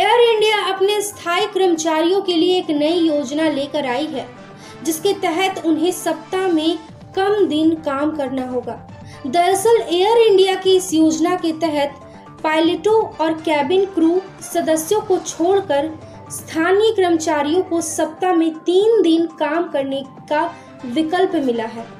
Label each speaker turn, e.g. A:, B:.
A: Air India अपने स्थायी कर्मचारियों के लिए एक नई योजना लेकर आई है, जिसके तहत उन्हें सप्ताह में कम दिन काम करना होगा। दरअसल, एयर इंडिया की इस योजना के तहत पायलटों और कैबिन क्रू सदस्यों को छोड़कर स्थानीय कर्मचारियों को सप्ताह में तीन दिन काम करने का विकल्प मिला है।